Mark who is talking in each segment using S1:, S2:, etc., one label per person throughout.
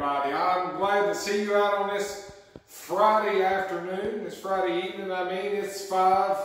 S1: everybody. I'm glad to see you out on this Friday afternoon, this Friday evening. I mean, it's 5,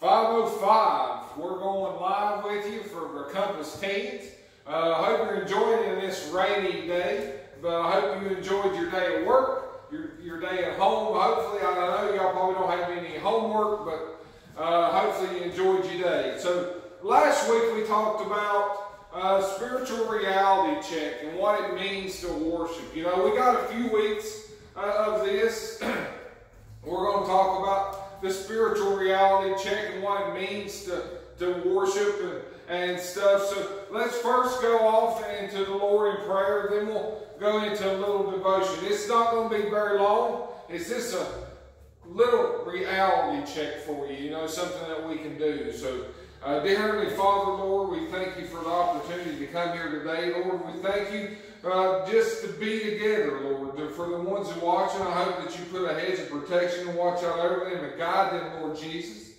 S1: 5.05. We're going live with you for Compass Teens. Uh, I uh, hope you're enjoying this rainy day, but I hope you enjoyed your day at work, your, your day at home. Hopefully, I know y'all probably don't have any homework, but uh, hopefully you enjoyed your day. So last week we talked about uh, spiritual reality check and what it means to worship. You know, we got a few weeks uh, of this. We're going to talk about the spiritual reality check and what it means to, to worship and, and stuff. So let's first go off into the Lord in prayer, then we'll go into a little devotion. It's not going to be very long. It's just a little reality check for you, you know, something that we can do. So uh, dear Heavenly Father, Lord, we thank you for the opportunity to come here today. Lord, we thank you uh, just to be together, Lord. For the ones who are watching, I hope that you put a hedge of protection and watch out over them and guide them, Lord Jesus.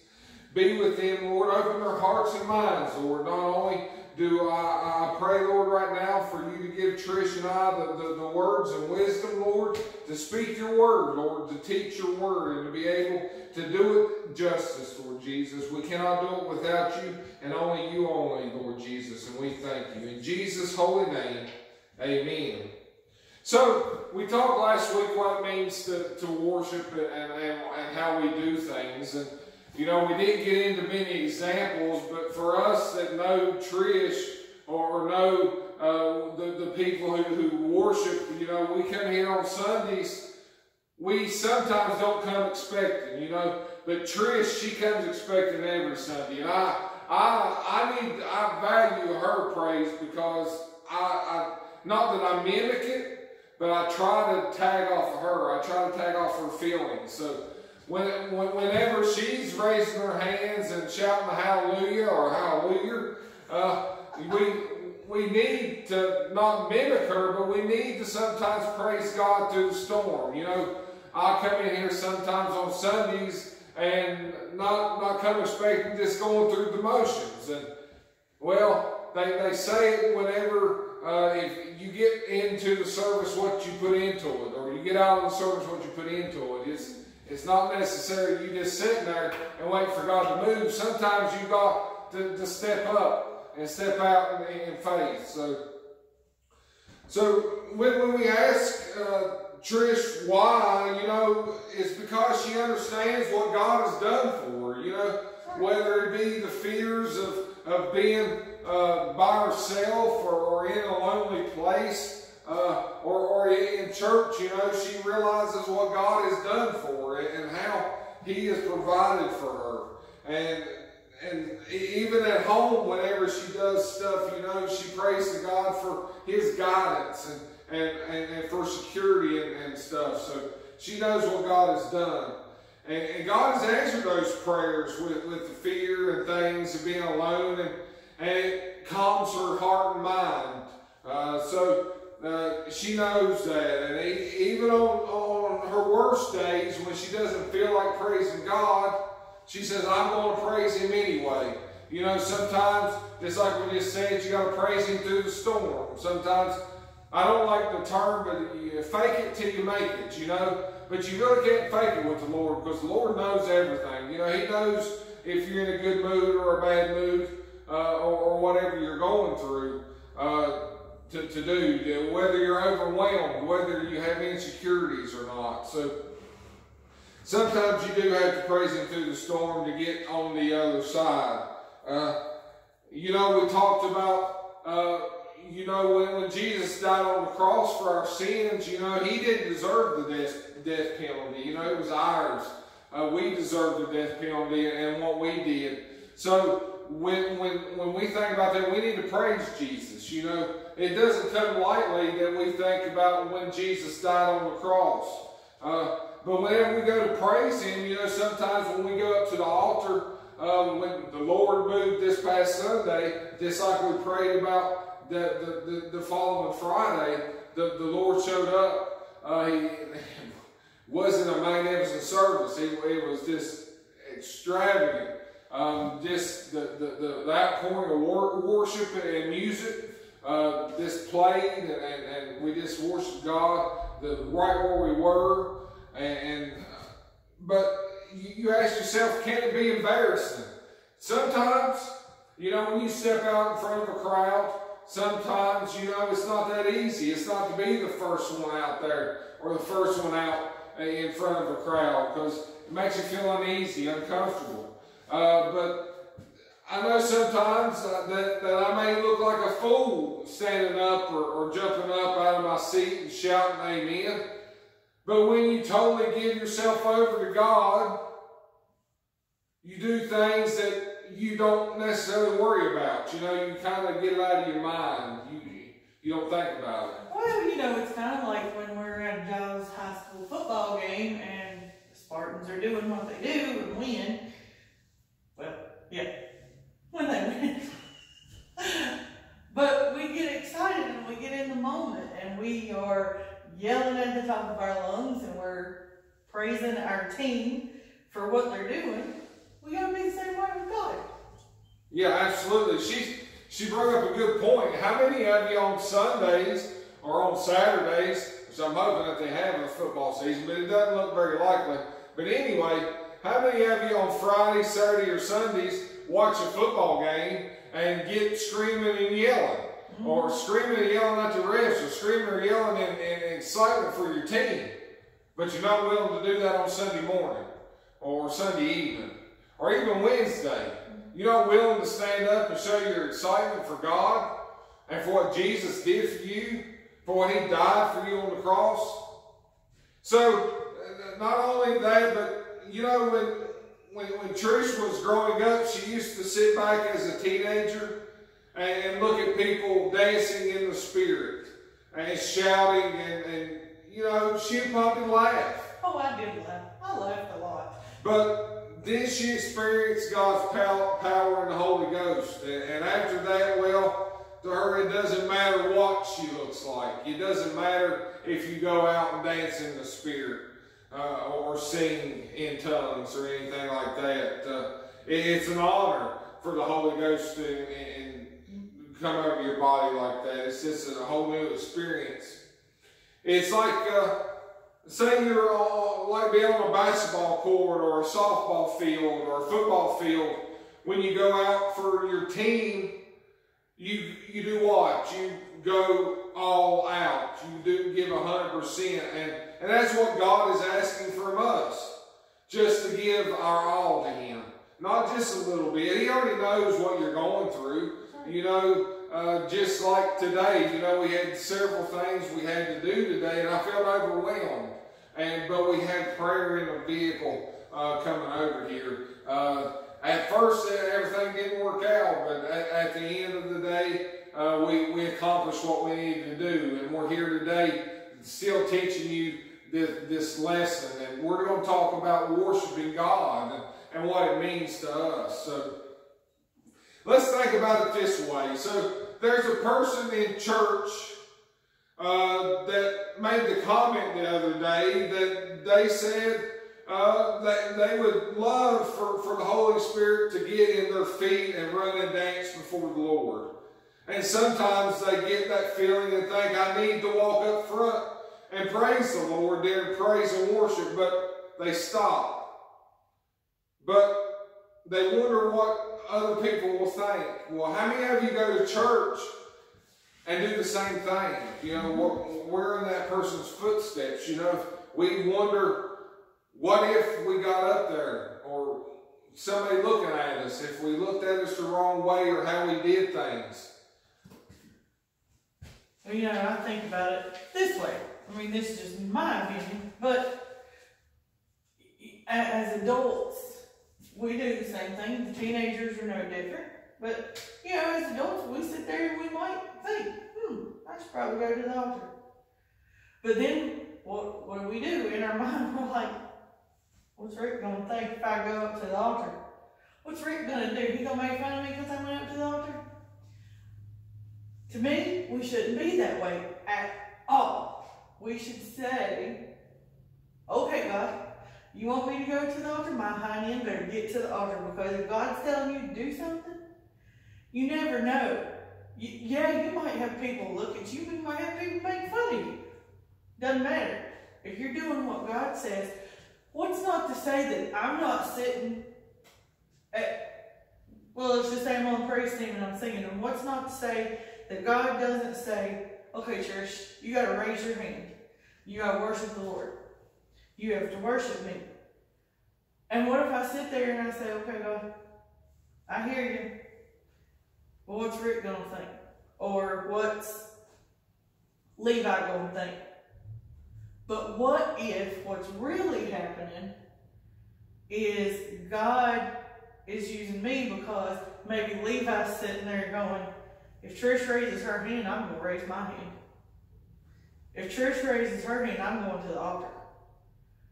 S1: Be with them, Lord. Open their hearts and minds, Lord. Not only do I, I pray, Lord, right now for you to give Trish and I the, the, the, words and wisdom, Lord, to speak your word, Lord, to teach your word and to be able to do it justice, Lord Jesus. We cannot do it without you and only you only, Lord Jesus, and we thank you. In Jesus' holy name, amen. So, we talked last week what it means to, to worship and, and, and how we do things. And you know, we didn't get into many examples, but for us that know Trish or know uh, the, the people who, who worship, you know, we come here on Sundays, we sometimes don't come expecting, you know, but Trish, she comes expecting every Sunday. And I, I, I need, I value her praise because I, I, not that I mimic it, but I try to tag off of her. I try to tag off her feelings. So, when, whenever she's raising her hands and shouting the hallelujah or hallelujah, uh, we, we need to not mimic her, but we need to sometimes praise God through the storm. You know, I come in here sometimes on Sundays and not, not come expecting just going through the motions. And, well, they, they say it whenever uh, if you get into the service what you put into it, or you get out of the service what you put into it. It's, it's not necessary you just sitting there and wait for God to move. Sometimes you got to, to step up and step out in, in faith. So, so when, when we ask uh, Trish why, you know, it's because she understands what God has done for her. You know, whether it be the fears of, of being uh, by herself or, or in a lonely place uh, or, or in church, you know, she realizes what God has done for her and how He has provided for her. And and even at home, whenever she does stuff, you know, she prays to God for His guidance and, and, and, and for security and, and, stuff. So she knows what God has done. And, and, God has answered those prayers with, with the fear and things of being alone, and, and it calms her heart and mind. Uh, so uh, she knows that. And even on, on her worst days, when she doesn't feel like praising God, she says, I'm going to praise Him anyway. You know, sometimes, just like we just said, you got to praise Him through the storm. Sometimes, I don't like the term, but you fake it till you make it, you know. But you really can't fake it with the Lord because the Lord knows everything. You know, He knows if you're in a good mood or a bad mood uh, or, or, whatever you're going through. Uh, to, to do, whether you're overwhelmed, whether you have insecurities or not. So sometimes you do have to praise Him through the storm to get on the other side. Uh, you know, we talked about, uh, you know, when, when Jesus died on the cross for our sins, you know, He didn't deserve the death, death penalty. You know, it was ours. Uh, we deserved the death penalty and what we did. So when, when, when we think about that, we need to praise Jesus. You know, it doesn't come lightly that we think about when Jesus died on the cross. Uh, but whenever we go to praise Him, you know, sometimes when we go up to the altar, um, when the Lord moved this past Sunday, just like we prayed about the, the, the, the following Friday, the, the Lord showed up. Uh, he wasn't a magnificent service. It, it was just extravagant. Um, just the, the, the, the outpouring of worship and music uh, this played and, and, and, we just worshiped God the, right where we were. And, and but you, you ask yourself, can it be embarrassing? Sometimes, you know, when you step out in front of a crowd, sometimes, you know, it's not that easy. It's not to be the first one out there or the first one out in front of a crowd because it makes you feel uneasy, uncomfortable. Uh, but I know sometimes uh, that, that I may look like a fool standing up or, or jumping up out of my seat and shouting amen. But when you totally give yourself over to God, you do things that you don't necessarily worry about. You know, you kind of get it out of your mind. You you don't think about it.
S2: Well, you know, it's kind of like when we're at Giles High School football game and the Spartans are doing what they do and win. Well, yeah, when they win. but we get excited and we get in the moment and we are yelling at the top of our lungs and we're praising our team for what they're doing. We gotta be the same way with God.
S1: Yeah, absolutely. She she brought up a good point. How many of you on Sundays or on Saturdays, which I'm hoping that they have in the football season, but it doesn't look very likely. But anyway, how many of you on Friday, Saturday, or Sundays watch a football game and get screaming and yelling? Or screaming and yelling at the refs, or screaming or yelling in, in excitement for your team. But you're not willing to do that on Sunday morning or Sunday evening or even Wednesday. You're not willing to stand up and show your excitement for God and for what Jesus did for you, for what He died for you on the cross. So, not only that, but you know, when when, when Trish was growing up, she used to sit back as a teenager and, look at people dancing in the spirit and shouting and, and you know, she'd probably laugh.
S2: Oh, I did laugh. I laughed a lot.
S1: But then she experienced God's power and the Holy Ghost. And after that, well, to her, it doesn't matter what she looks like. It doesn't matter if you go out and dance in the Spirit uh, or sing in tongues or anything like that. Uh, it's an honor for the Holy Ghost to and come over your body like that. It's just a whole new experience. It's like uh, Say you're like being on a basketball court or a softball field or a football field. When you go out for your team, you you do what? You go all out. You do give a hundred percent, and and that's what God is asking from us, just to give our all to Him, not just a little bit. He already knows what you're going through. You know, uh, just like today, you know, we had several things we had to do today, and I felt overwhelmed. And but we had prayer in a vehicle uh, coming over here. Uh, at first, everything didn't work out, but at, at the end of the day, uh, we, we accomplished what we needed to do. And we're here today still teaching you this, this lesson. And we're going to talk about worshiping God and, and what it means to us. So let's think about it this way. So there's a person in church uh, that made the comment the other day that they said uh, that they would love for, for the Holy Spirit to get in their feet and run and dance before the Lord. And sometimes they get that feeling and think, I need to walk up front and praise the Lord during praise and worship, but they stop. But they wonder what other people will think. Well, how many of you go to church and do the same thing. You know, we're, in that person's footsteps. You know, we wonder, what if we got up there or somebody looking at us, if we looked at us the wrong way or how we did things.
S2: You know, I think about it this way. I mean, this is just my opinion, but as adults, we do the same thing. The teenagers are no different. But, you know, as adults, we sit there and we might think, hmm, I should probably go to the altar. But then, what, what do we do? In our mind, we're like, what's Rick going to think if I go up to the altar? What's Rick going to do? He going to make fun of me because I went up to the altar? To me, we shouldn't be that way at all. We should say, okay, God, you want me to go to the altar? My hind end better get to the altar because if God's telling you to do something, you never know y- yeah, you might have people look at you, you might have people make fun of you. Doesn't matter. If you're doing what God says, what's not to say that I'm not sitting at, well, let's just say I'm on the praise team and I'm singing, and what's not to say that God doesn't say, okay, church, you got to raise your hand. You got to worship the Lord. You have to worship me. And what if I sit there and I say, okay, God, I hear you. Well, what's Rick going to think? Or what's Levi going to think? But what if what's really happening is God is using me because maybe Levi's sitting there going, if Trish raises her hand, I'm going to raise my hand. If Trish raises her hand, I'm going to the altar.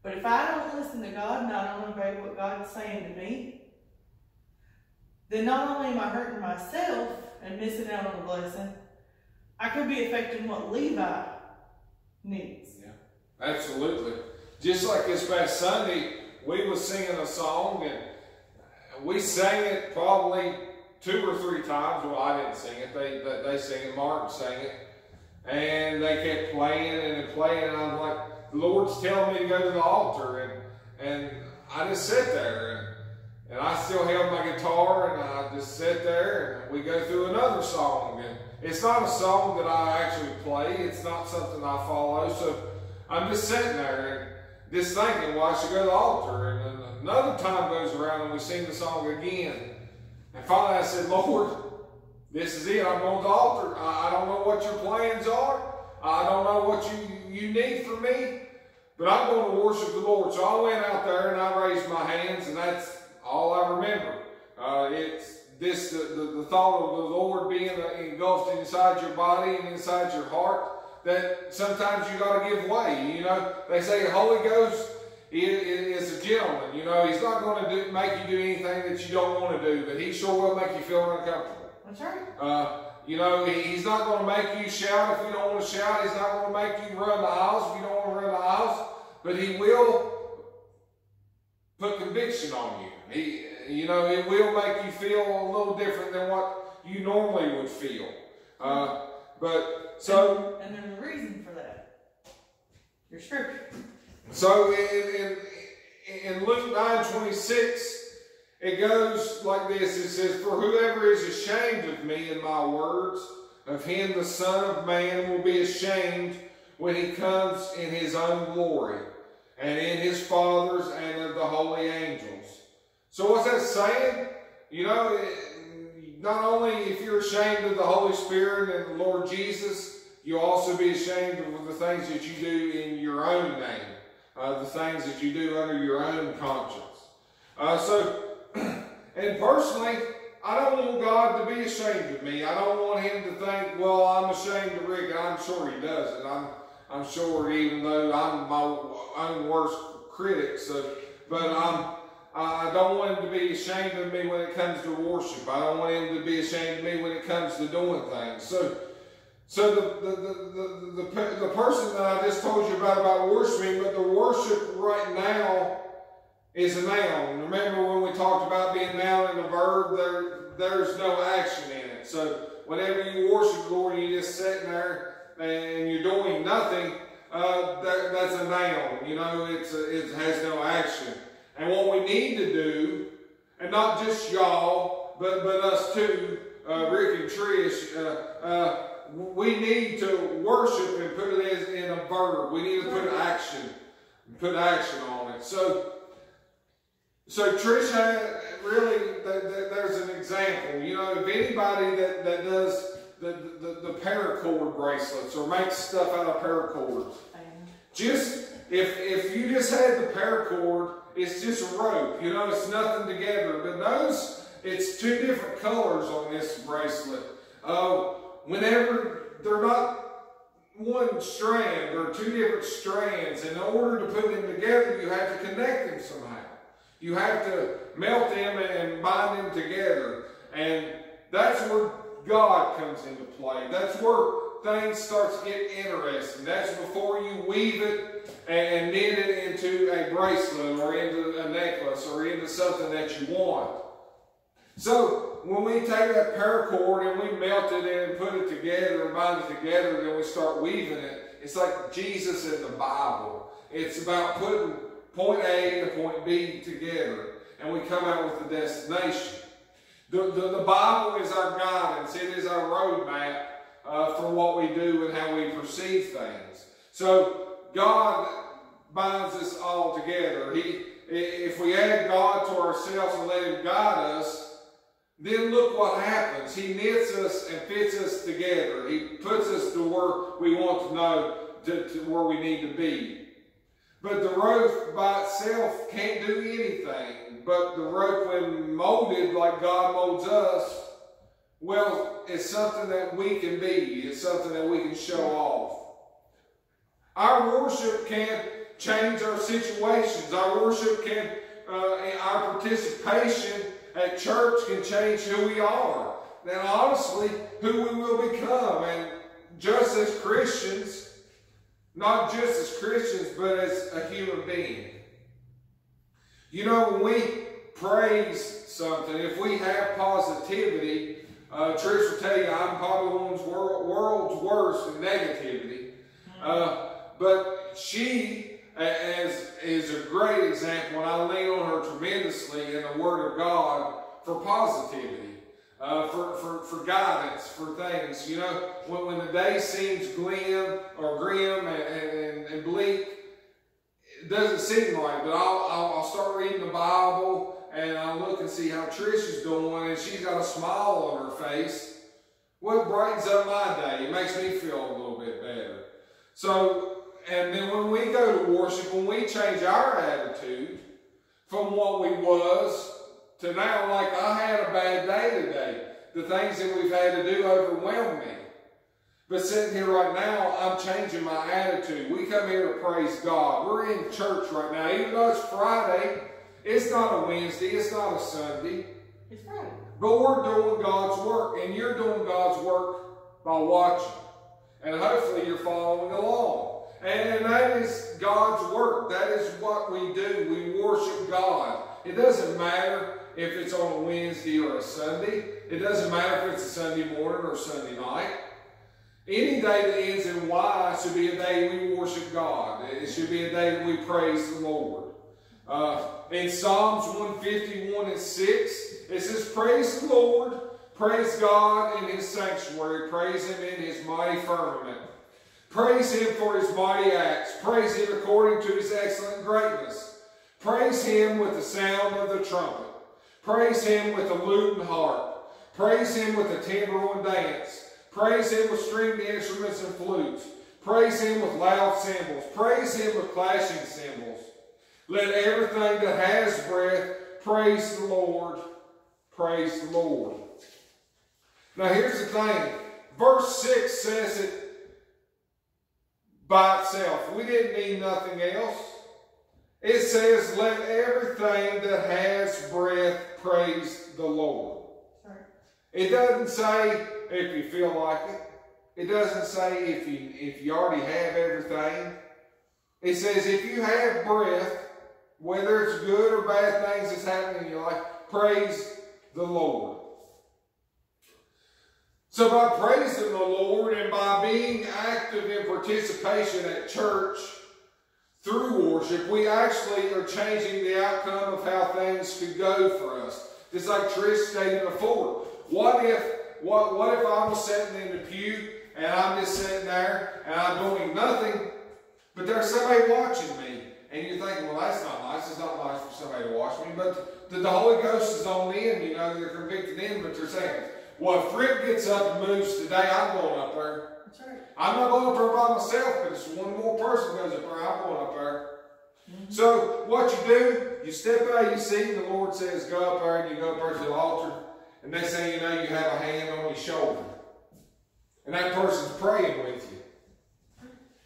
S2: But if I don't listen to God and I don't obey what God's saying to me, then not only am I hurting myself and missing out on the blessing, I could be affecting what Levi needs.
S1: Yeah, absolutely. Just like this past Sunday, we was singing a song and we sang it probably two or three times. Well, I didn't sing it. They they, they sang it. Martin sang it, and they kept playing and playing. And I'm like, the Lord's telling me to go to the altar, and and I just sit there and. And I still held my guitar and I just sit there and we go through another song. And it's not a song that I actually play. It's not something I follow. So I'm just sitting there and just thinking, well, I should go to the altar. And then another time goes around and we sing the song again. And finally I said, Lord, this is it. I'm going to the altar. I, I don't know what your plans are. I don't know what you, you need from me. But I'm going to worship the Lord. So I went out there and I raised my hands and that's all I remember. Uh, it's this the, the, the, thought of the Lord being engulfed inside your body and inside your heart that sometimes you got to give way. You know, they say the Holy Ghost is, a gentleman. You know, he's not going to make you do anything that you don't want to do, but he sure will make you feel uncomfortable.
S2: That's right.
S1: Uh, you know, he's not going to make you shout if you don't want to shout. He's not going to make you run the aisles if you don't want to run the aisles. But he will put conviction on you. He, you know, it will make you feel a little different than what you normally would feel. Uh, but so,
S2: and, and, there's a reason for that. Your scripture.
S1: So in, in, in Luke 9 26, it goes like this. It says, For whoever is ashamed of me and my words, of him the Son of Man will be ashamed when he comes in his own glory, and in his Father's and of the holy angels. So what's that saying? You know, not only if you're ashamed of the Holy Spirit and the Lord Jesus, you'll also be ashamed of the things that you do in your own name, uh, the things that you do under your own conscience. Uh, so, and personally, I don't want God to be ashamed of me. I don't want Him to think, well, I'm ashamed of Rick. I'm sure He doesn't. I'm, I'm sure, even though I'm my own worst critic. So, but I'm I don't want him to be ashamed of me when it comes to worship. I don't want him to be ashamed of me when it comes to doing things. So, so the, the, the, the, the, the person that I just told you about, about worshiping, but the worship right now is a noun. Remember when we talked about being noun and a verb, there, there's no action in it. So whenever you worship the Lord, you're just sitting there and you're doing nothing, uh, that, that's a noun. You know, it's a, it has no action. And what we need to do, and not just y'all, but, but us too, uh, Rick and Trish, uh, uh, we need to worship and put it in a verb. We need to put action, put action on it. So, so Trisha, really, there's an example. You know, if anybody that, that does the, the, the paracord bracelets or makes stuff out of paracords, just if if you just had the paracord it's just rope. You know, it's nothing together. But those, it's two different colors on this bracelet. Uh, whenever they're not one strand or two different strands, in order to put them together, you have to connect them somehow. You have to melt them and bind them together. And that's where God comes into play. That's where things start to get interesting. That's before you weave it and knit it into a bracelet or into a necklace or into something that you want. So when we take that paracord and we melt it and put it together and bind it together, then we start weaving it, it's like Jesus in the Bible. It's about putting point A and point B together, and we come out with the destination. The, the, the Bible is our guidance. It is our roadmap uh, for what we do and how we perceive things. So God binds us all together. He, if we add God to ourselves and let Him guide us, then look what happens. He knits us and fits us together. He puts us to where we want to know, to, to where we need to be. But the rope by itself can't do anything. But the rope, when molded like God molds us, well, it's something that we can be. It's something that we can show off. Our worship can change our situations. Our worship can, uh, our participation at church can change who we are. And honestly, who we will become. And just as Christians, not just as Christians, but as a human being. You know, when we praise something, if we have positivity, uh, Trish will tell you I'm probably one of the world's worst in negativity. Uh, but she as is a great example, and I lean on her tremendously in the Word of God for positivity, uh, for, for, for guidance, for things. You know, when, when the day seems glim or grim and, and, and bleak, it doesn't seem right, but I'll, I'll, I'll start reading the Bible and I'll look and see how Trish is doing, and she's got a smile on her face. It brightens up my day. It makes me feel a little bit better. So and then when we go to worship, when we change our attitude from what we was to now, like I had a bad day today. The things that we've had to do overwhelm me. But sitting here right now, I'm changing my attitude. We come here to praise God. We're in church right now. Even though it's Friday, it's not a Wednesday, it's not a Sunday.
S2: It's Friday.
S1: But we're doing God's work, and you're doing God's work by watching. And hopefully you're following along. And that is God's work. That is what we do. We worship God. It doesn't matter if it's on a Wednesday or a Sunday. It doesn't matter if it's a Sunday morning or Sunday night. Any day that ends in Y should be a day we worship God. It should be a day that we praise the Lord. Uh, in Psalms 151 and 6, it says, Praise the Lord, praise God in his sanctuary, praise him in his mighty firmament. Praise him for his mighty acts. Praise him according to his excellent greatness. Praise him with the sound of the trumpet. Praise him with the lute and harp. Praise him with the timbrel and dance. Praise him with stringed instruments and flutes. Praise him with loud cymbals. Praise him with clashing cymbals. Let everything that has breath praise the Lord. Praise the Lord. Now here's the thing. Verse 6 says it by itself. We didn't need nothing else. It says, let everything that has breath praise the Lord. It doesn't say if you feel like it. It doesn't say if you if you already have everything. It says if you have breath, whether it's good or bad things that's happening in your life, praise the Lord. So by praising the Lord and by being active in participation at church through worship, we actually are changing the outcome of how things could go for us. Just like Trish stated before. What if what what if I was sitting in the pew and I'm just sitting there and I'm doing nothing, but there's somebody watching me? And you're thinking, well, that's not nice. It's not nice for somebody to watch me. But the, the Holy Ghost is on in, you know, they're convicted in, but they're saying, well, if Fripp gets up and moves today, I'm going up there.
S2: That's.
S1: I'm not going up there by myself, but if one more person goes up there, I'm going up there. Mm-hmm. So what you do, you step out of your seat, and the Lord says, go up there, and you go up there to the altar, and they say, you know, you have a hand on your shoulder. And that person's praying with you.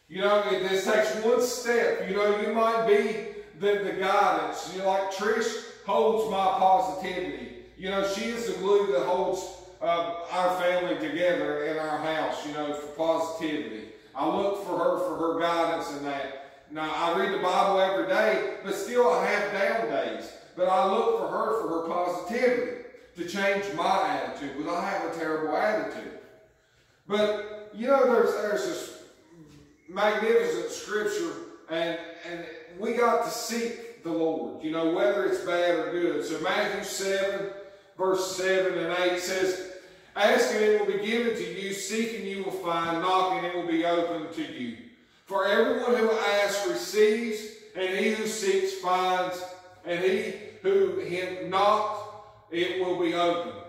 S1: You know, it just takes one step. You know, you might be the, the guidance. You know, like Trish holds my positivity. You know, she is the glue that holds uh, our family together in our house, you know, for positivity. I look for her for her guidance in that. Now, I read the Bible every day, but still I have down days. But I look for her for her positivity. to change my attitude because I have a terrible attitude. But you know, there's there's this magnificent scripture, and and we got to seek the Lord. You know, whether it's bad or good. So Matthew seven, verse seven and eight says. Ask and it will be given to you. Seek and you will find. Knock and it will be opened to you. For everyone who asks receives, and he who seeks finds, and he who knocks it will be opened.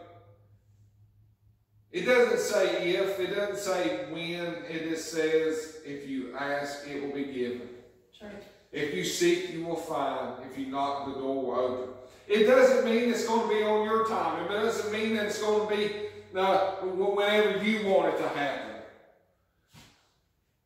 S1: It doesn't say if, it doesn't say when, it just says if you ask, it will be given. Sure. If you seek, you will find. If you knock, the door will open. It doesn't mean it's going to be on your time. It doesn't mean that it's going to be uh, whenever you want it to happen.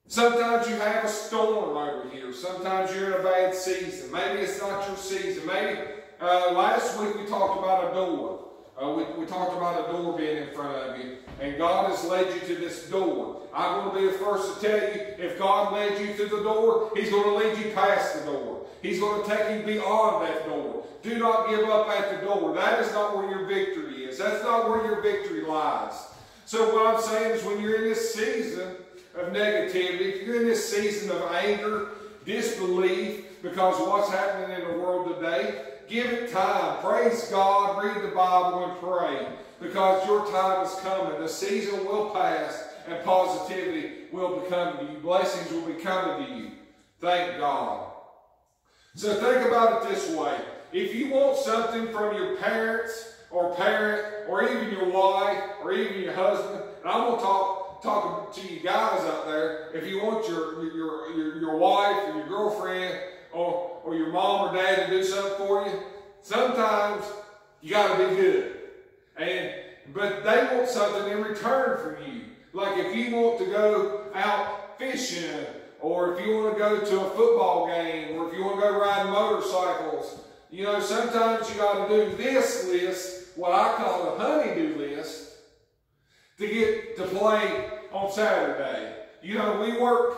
S1: Sometimes you have a storm over here. Sometimes you're in a bad season. Maybe it's not your season. Maybe uh, last week we talked about a door. Uh, we, we talked about a door being in front of you. And God has led you to this door. I'm going to be the first to tell you, if God led you to the door, He's going to lead you past the door. He's going to take you beyond that door. Do not give up at the door. That is not where your victory is. That's not where your victory lies. So what I'm saying is when you're in this season of negativity, if you're in this season of anger, disbelief, because of what's happening in the world today, Give it time. Praise God. Read the Bible and pray because your time is coming. The season will pass and positivity will be coming to you. Blessings will be coming to you. Thank God. So think about it this way. If you want something from your parents or parent or even your wife or even your husband, and I'm going to talk talking to you guys out there, if you want your, your, your, your wife or your girlfriend or, or your mom or dad to do something for you, sometimes you got to be good. And but they want something in return from you. Like if you want to go out fishing, or if you want to go to a football game, or if you want to go ride motorcycles, you know, sometimes you got to do this list, what I call a honeydew list, to get to play on Saturday. You know, we work,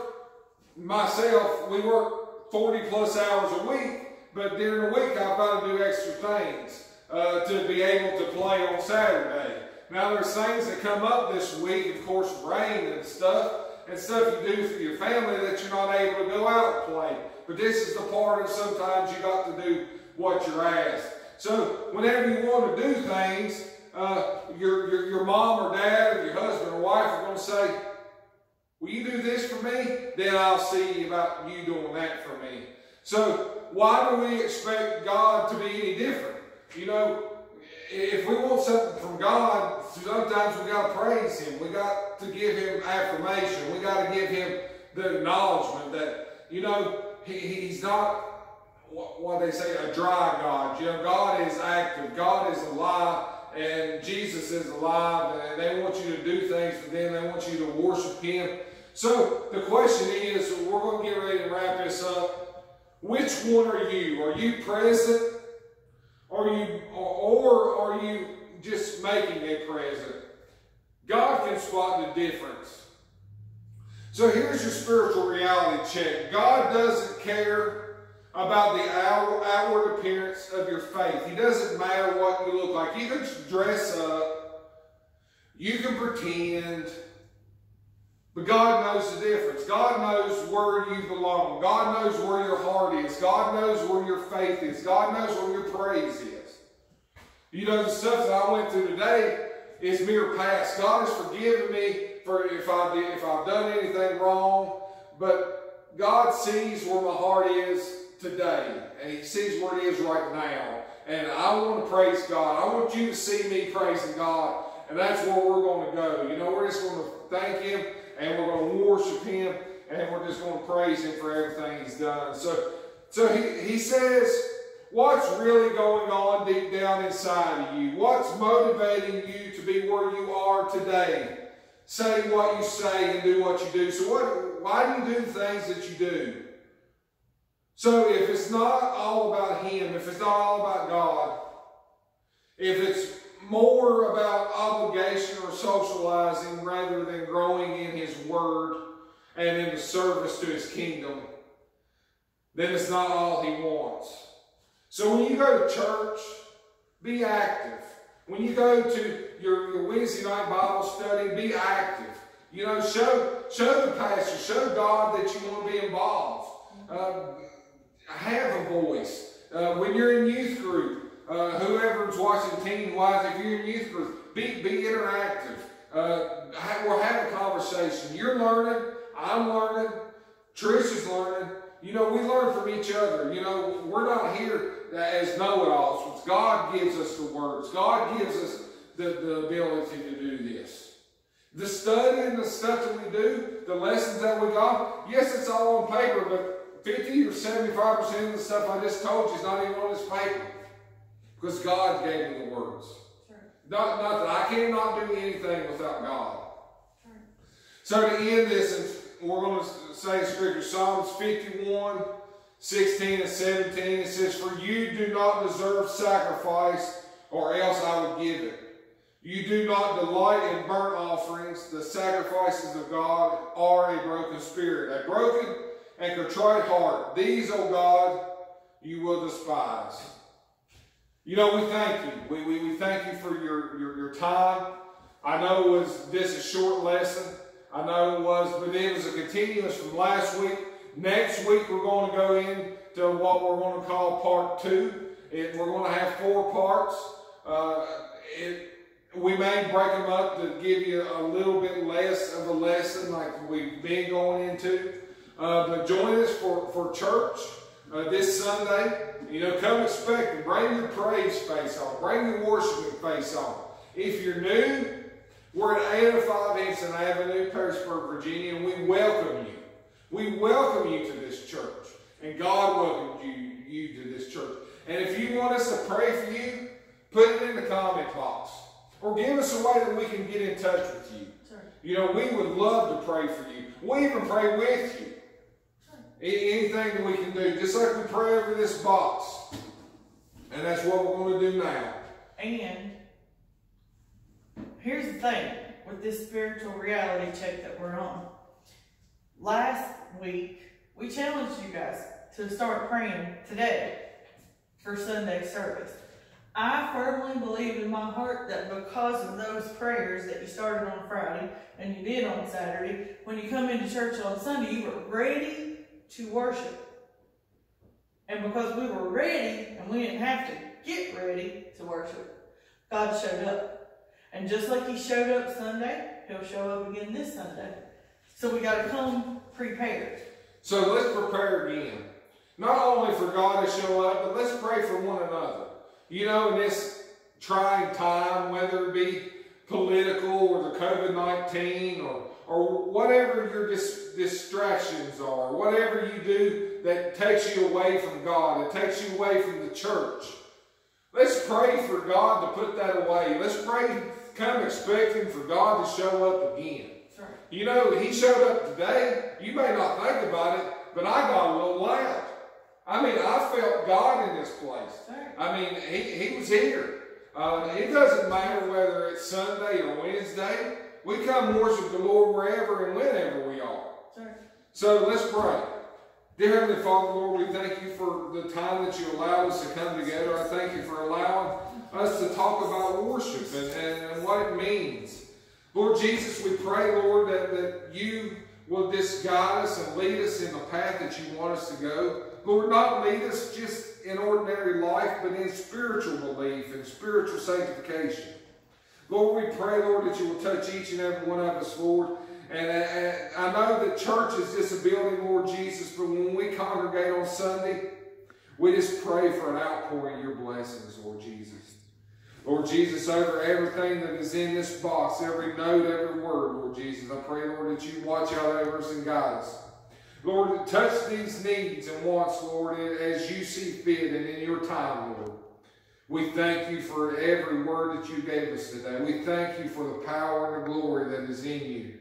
S1: myself, we work 40 plus hours a week, but during the week I've got to do extra things uh, to be able to play on Saturday. Now there's things that come up this week, of course rain and stuff, and stuff you do for your family that you're not able to go out and play. But this is the part of sometimes you got to do what you're asked. So whenever you want to do things, uh, your, your, your mom or dad or your husband or wife are going to say, Will you do this for me? Then I'll see about you doing that for me. So why do we expect God to be any different? You know, if we want something from God, sometimes we got to praise Him. We got to give Him affirmation. We got to give Him the acknowledgement that, you know, he, He's not what, they say, a dry God. You know, God is active. God is alive and Jesus is alive and they want you to do things for them. They want you to worship Him. So the question is, we're going to get ready to wrap this up. Which one are you? Are you present? Are you, or are you just making a present? God can spot the difference. So here's your spiritual reality check. God doesn't care about the outward appearance of your faith. He doesn't matter what you look like. You can dress up. You can pretend. But God knows the difference. God knows where you belong. God knows where your heart is. God knows where your faith is. God knows where your praise is. You know, the stuff that I went through today is mere past. God has forgiven me for if I did, if I've done anything wrong. But God sees where my heart is today. And He sees where it is right now. And I want to praise God. I want you to see me praising God. And that's where we're going to go. You know, we're just going to thank Him and we're going to worship Him, and we're just going to praise Him for everything He's done. So, so he, he says, what's really going on deep down inside of you? What's motivating you to be where you are today? Say what you say and do what you do. So what, why do you do the things that you do? So if it's not all about Him, if it's not all about God, if it's more about obligation or socializing rather than growing in His Word and in the service to His kingdom, then it's not all He wants. So when you go to church, be active. When you go to your, your Wednesday night Bible study, be active. You know, show show the pastor, show God that you want to be involved. Uh, have a voice. Uh, when you're in youth group, uh, whoever's watching Teen Wise, if you're in youth group, be, be interactive. Uh, we'll have a conversation. You're learning. I'm learning. Trish is learning. You know, we learn from each other. You know, we're not here as know-it-alls. God gives us the words. God gives us the, the ability to do this. The study and the stuff that we do, the lessons that we got, yes, it's all on paper, but 50 or 75% of the stuff I just told you is not even on this paper. Because God gave me the words. Sure. Not, not that I cannot do anything without God. Sure. So to end this, we're going to say scripture, Psalms 51, 16 and 17, it says, For you do not deserve sacrifice, or else I would give it. You do not delight in burnt offerings. The sacrifices of God are a broken spirit, a broken and contrite heart. These, O God, you will despise. You know, we thank you. We, we, we thank you for your, your, your time. I know was this a short lesson. I know it was, but it was a continuous from last week. Next week we're going to go into what we're going to call part two. It, we're going to have four parts. Uh, it, we may break them up to give you a little bit less of a lesson like we've been going into. Uh, but join us for, for church uh, this Sunday. You know, come expect Bring your praise face on. Bring your worshiping face on. If you're new, we're at 805 Anson Avenue, Pearisburg, Virginia, and we welcome you. We welcome you to this church. And God welcomes you, you to this church. And if you want us to pray for you, put it in the comment box. Or give us a way that we can get in touch with you. You know, we would love to pray for you. We even pray with you. Anything that we can do, just like we pray over this box. And that's what we're going to do now.
S2: And here's the thing with this spiritual reality check that we're on. Last week, we challenged you guys to start praying today for Sunday service. I firmly believe in my heart that because of those prayers that you started on Friday and you did on Saturday, when you come into church on Sunday, you were ready to worship. And because we were ready and we didn't have to get ready to worship, God showed up. And just like he showed up Sunday, he'll show up again this Sunday. So we got to come prepared.
S1: So let's prepare again. Not only for God to show up, but let's pray for one another. You know, in this trying time, whether it be political or the COVID-19 or or whatever your dis distractions are, whatever you do that takes you away from God, that takes you away from the church. Let's pray for God to put that away. Let's pray, come expecting for God to show up again. You know, He showed up today. You may not think about it, but I got a little loud. I mean, I felt God in this place. I mean, He, he was here. Uh, it doesn't matter whether it's Sunday or Wednesday. We come worship the Lord wherever and whenever we are. So let's pray. Dear Heavenly Father, Lord, we thank you for the time that you allowed us to come together. I thank you for allowing us to talk about worship and, and, and what it means. Lord Jesus, we pray, Lord, that, that you will just guide us and lead us in the path that you want us to go. Lord, not lead us just in ordinary life, but in spiritual belief and spiritual sanctification. Lord, we pray, Lord, that you will touch each and every one of us, Lord. And, I know that church is just a building, Lord Jesus, but when we congregate on Sunday, we just pray for an outpouring of your blessings, Lord Jesus. Lord Jesus, over everything that is in this box, every note, every word, Lord Jesus, I pray, Lord, that you watch out over us and guide us. Lord, touch these needs and wants, Lord, as you see fit and in your time, Lord. We thank you for every word that you gave us today. We thank you for the power and the glory that is in you.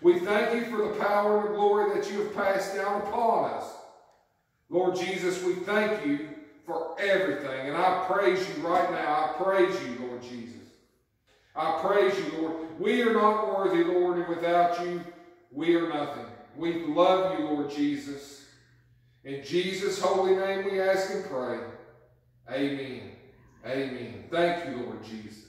S1: We thank you for the power and the glory that you have passed down upon us. Lord Jesus, we thank you for everything. And I praise you right now. I praise you, Lord Jesus. I praise you, Lord. We are not worthy, Lord, and without you, we are nothing. We love you, Lord Jesus. In Jesus' holy name we ask and pray. Amen. Amen. Thank you, Lord Jesus.